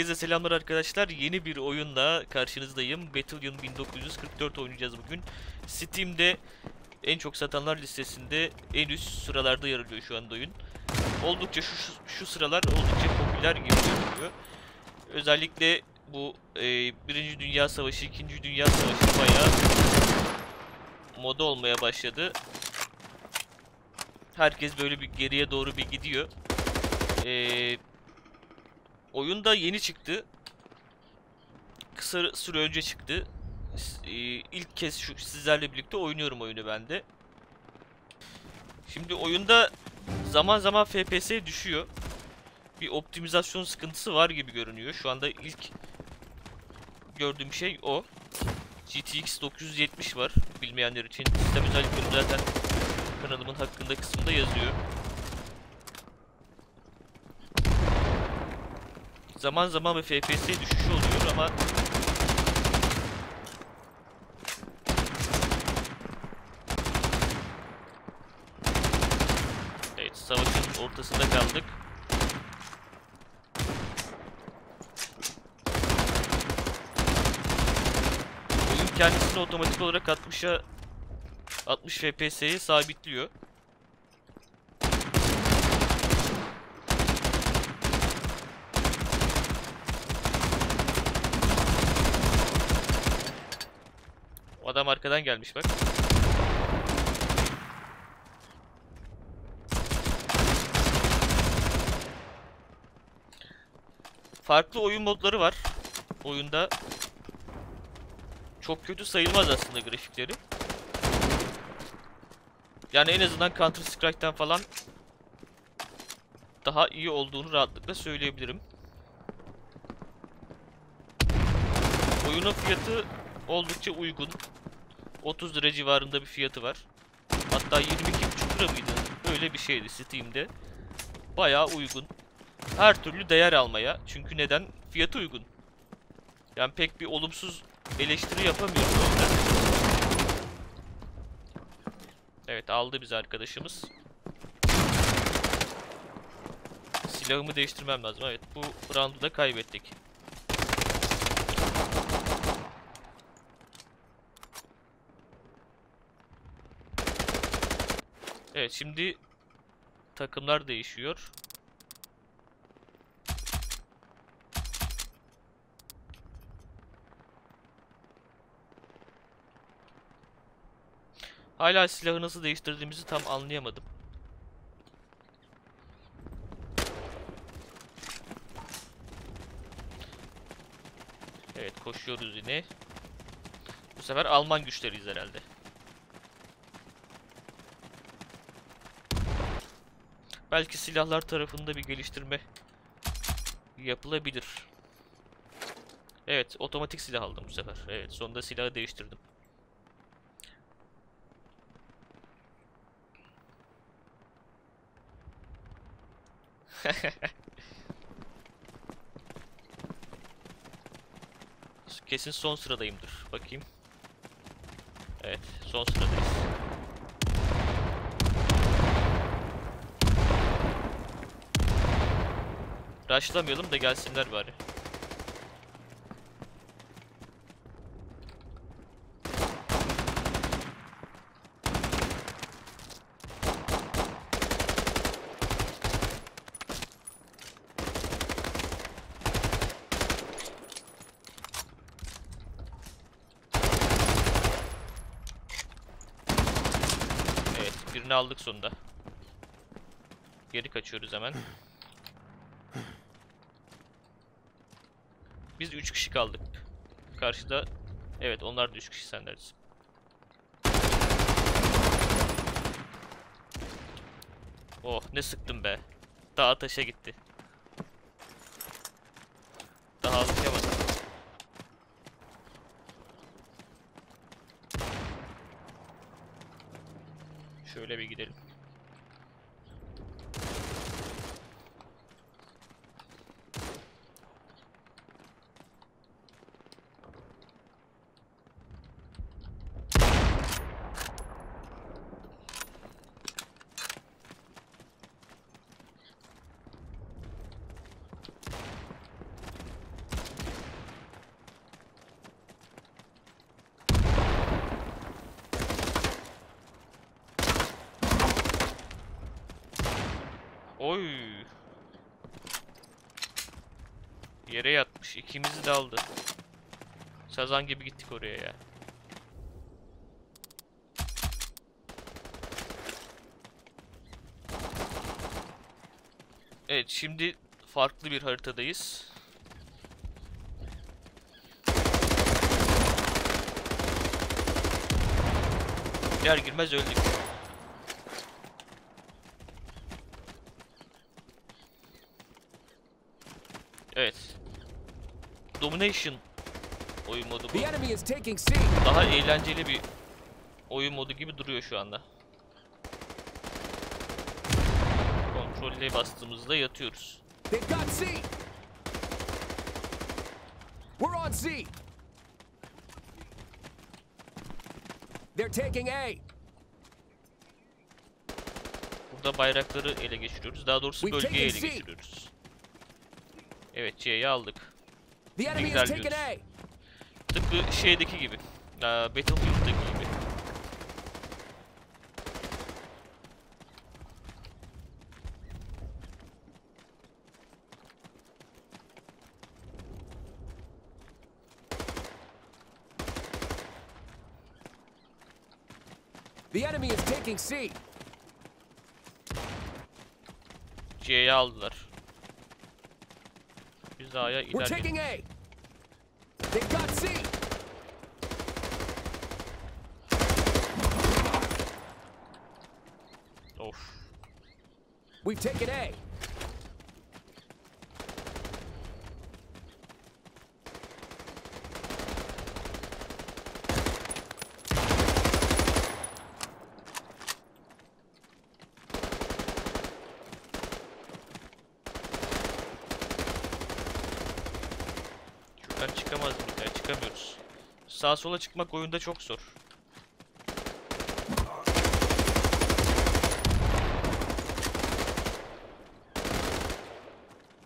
Herkese selamlar arkadaşlar. Yeni bir oyunla karşınızdayım. Battalion 1944 oynayacağız bugün. Steam'de en çok satanlar listesinde en üst sıralarda yer alıyor şu anda oyun. Oldukça şu, şu sıralar oldukça popüler gibi görünüyor. Özellikle bu e, Birinci Dünya Savaşı, İkinci Dünya Savaşı bayağı moda olmaya başladı. Herkes böyle bir geriye doğru bir gidiyor. Eee Oyun da yeni çıktı. Kısa süre önce çıktı. S- e, İlk kez şu sizlerle birlikte oynuyorum oyunu ben de. Şimdi oyunda zaman zaman FPS düşüyor. Bir optimizasyon sıkıntısı var gibi görünüyor. Şu anda ilk gördüğüm şey o. GTX 970 var bilmeyenler için. Sistem özellikleri zaten kanalımın hakkında kısmında yazıyor. Zaman zaman bir FPS düşüşü oluyor ama Evet, savaşın ortasında kaldık. Oyun kendisini otomatik olarak 60'a 60 FPS'ye sabitliyor. Adam arkadan gelmiş bak. Farklı oyun modları var. Oyunda çok kötü sayılmaz aslında grafikleri. Yani en azından Counter Strike'ten falan daha iyi olduğunu rahatlıkla söyleyebilirim. Oyunun fiyatı oldukça uygun. 30 lira civarında bir fiyatı var. Hatta 22,5 lira mıydı? Öyle bir şeydi Steam'de. Bayağı uygun. Her türlü değer almaya. Çünkü neden? Fiyatı uygun. Yani pek bir olumsuz eleştiri yapamıyorum orada. Evet aldı biz arkadaşımız. Silahımı değiştirmem lazım. Evet bu roundu da kaybettik. Evet şimdi takımlar değişiyor. Hala silahı nasıl değiştirdiğimizi tam anlayamadım. Evet koşuyoruz yine. Bu sefer Alman güçleriyiz herhalde. Belki silahlar tarafında bir geliştirme yapılabilir. Evet, otomatik silah aldım bu sefer. Evet, sonunda silahı değiştirdim. Kesin son sıradayımdır. Bakayım. Evet, son sıradayız. Rushlamayalım da gelsinler bari. Evet, birini aldık sonunda. Geri kaçıyoruz hemen. Biz 3 kişi kaldık. Karşıda evet onlar da 3 kişi sen? Oh ne sıktım be. Dağa taşa gitti. Daha alışamadım. Şöyle bir gidelim. Yere yatmış. İkimizi de aldı. Sazan gibi gittik oraya ya. Evet şimdi farklı bir haritadayız. Girer girmez öldük. Evet. Domination oyun modu bu. Daha eğlenceli bir oyun modu gibi duruyor şu anda. Kontrolle bastığımızda yatıyoruz. We're on C. They're taking A. Burada bayrakları ele geçiriyoruz. Daha doğrusu bölgeyi ele geçiriyoruz. Evet C'yi aldık. Enemy güzel diyorsun. Tıpkı şeydeki gibi. Aa, Battlefield'daki gibi. The enemy is taking C. C'yi aldılar. We're taking. A. They've got C. Of. We've taken A. Sağa sola çıkmak oyunda çok zor.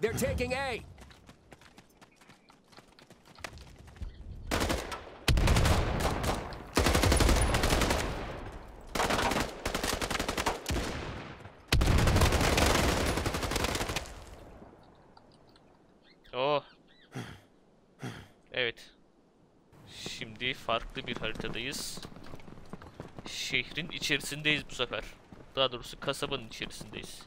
They're taking A. Oh. Evet. Şimdi farklı bir haritadayız. Şehrin içerisindeyiz bu sefer. Daha doğrusu kasabanın içerisindeyiz.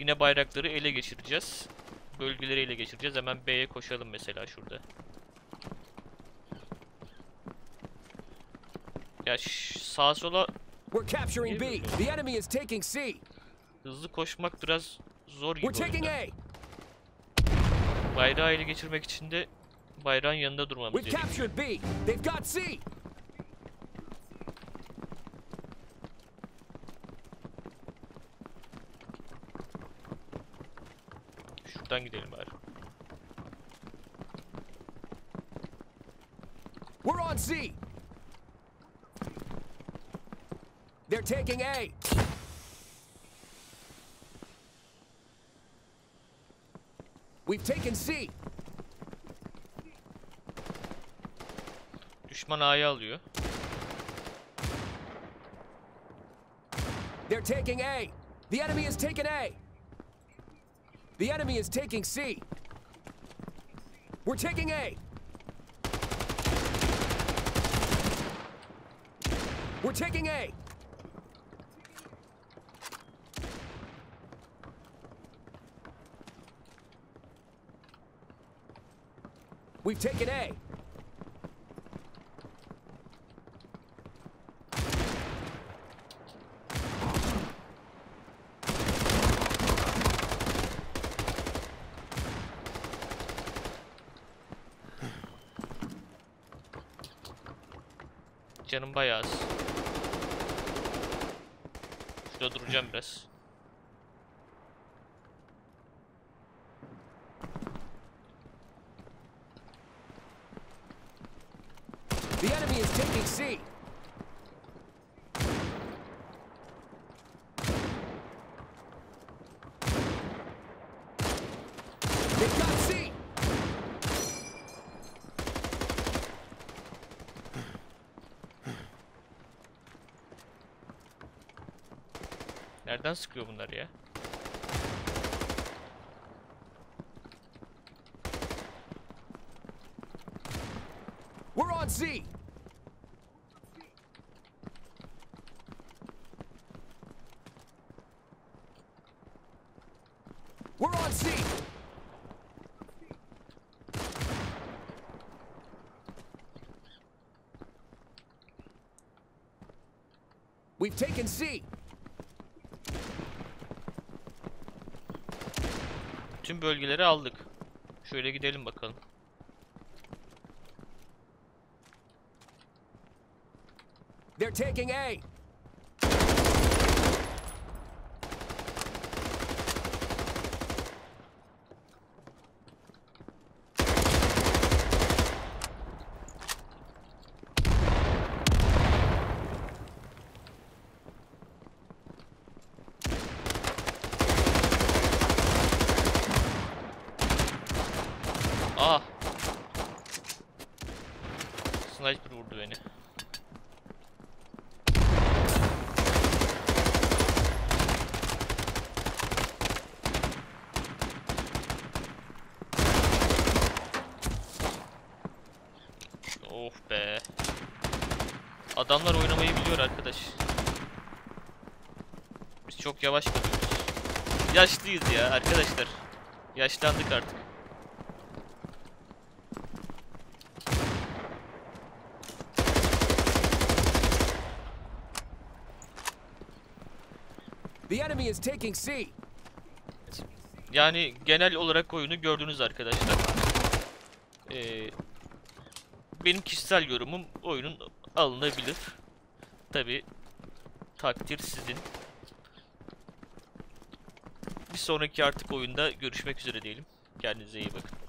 Yine bayrakları ele geçireceğiz. Bölgeleri ele geçireceğiz. Hemen B'ye koşalım mesela şurada. Ya sağa sola We're capturing B. The enemy is taking C. hızlı koşmak biraz zor gibi We're taking. A. Bayrağı ele geçirmek için de bayrağın yanında durmamız We've gerekiyor. captured B. They've got C. Şuradan gidelim bari. We're on C. They're taking A. We've taken C. Düşman A'yı alıyor. They're taking A. The enemy is taking A. The enemy is taking C. We're taking A. We're taking A. We've taken A. Canım bayağı az. Şurada duracağım biraz. The enemy is taking C. Nereden sıkıyor bunlar ya? We're on C. We're on C. We've taken C. Tüm bölgeleri aldık. Şöyle gidelim bakalım. They're taking A. Adamlar oynamayı biliyor arkadaş. Biz çok yavaş kalıyoruz. Yaşlıyız ya arkadaşlar. Yaşlandık artık. The enemy is taking C. Yani genel olarak oyunu gördünüz arkadaşlar. Ee, benim kişisel yorumum oyunun alınabilir. Tabi takdir sizin. Bir sonraki artık oyunda görüşmek üzere diyelim. Kendinize iyi bakın.